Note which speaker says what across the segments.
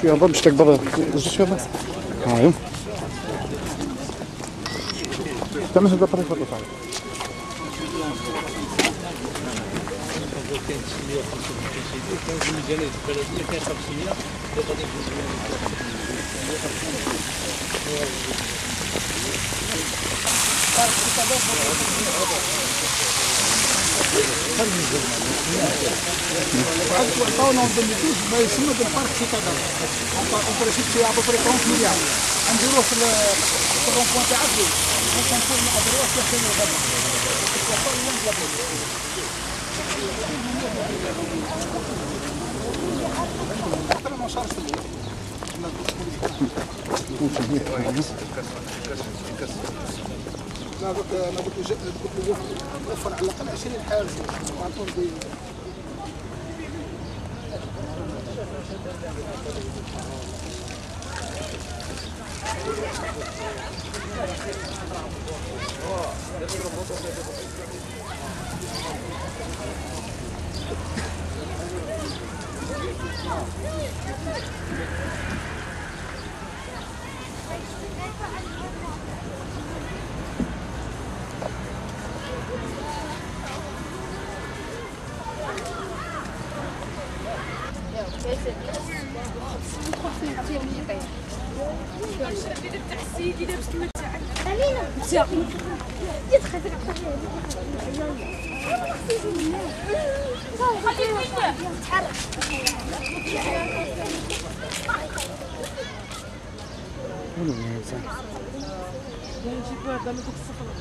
Speaker 1: Şu yandan işte bana, şu yandan. Calma aí. Estamos a para fotografar.
Speaker 2: Thank you. Qual o nome do mito? Mas em cima do parque fica O princípio que abre para um milhão. Andou para um ponto ágil. Não conforme a broa que não, no ramo. Puxa, minha. não, educação, educação. أنا قلت جا- قلت وفر على الأقل 20 حارس وعطوهم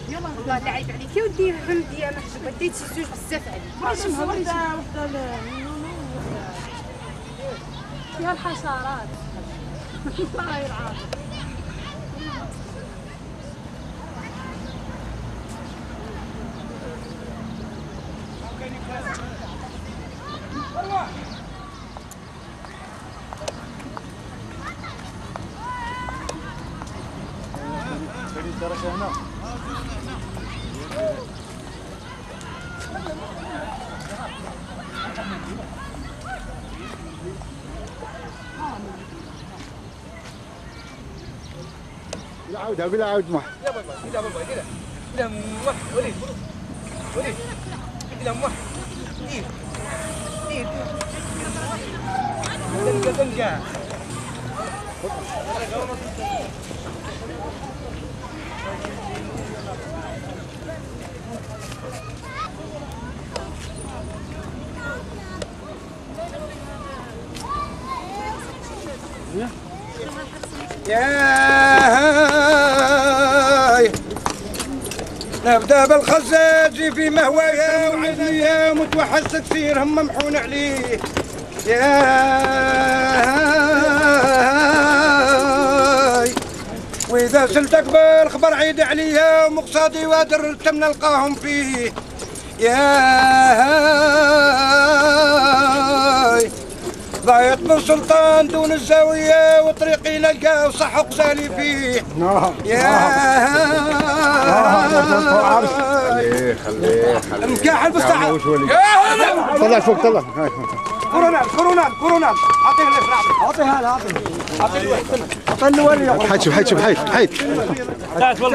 Speaker 3: دي الله تعيب عليك يا ودي حمدي أنا بديت الزوج بزاف عليك فيها الحشرات. الله Bila
Speaker 1: out dah, bila out mah. Bila apa? Bila apa? Bila
Speaker 4: bila mah. Boleh. Boleh. Bila mah. Ni. Ni. Dan gagang dia. Kalau يا نبدأ بالخزاج في مهوايا وعليا متوحش كثير هم ممحون عليه. يا وإذا سلتك بالخبر عيد عليا ومقصادي وادر تم نلقاهم فيه. يا ضايط من سلطان دون الزاوية وطريقي نلقاه صح قزالي فيه. يا خليه خليه خليه. هلا. طلع فوق طلع
Speaker 1: هاي.
Speaker 4: كورونا كورونا كورونا. أعطيه الافراد أعطيه هذا اعطيه أعطيه الولي أعطيه الولي حيد شوف حيد شوف حيد حيد. فوق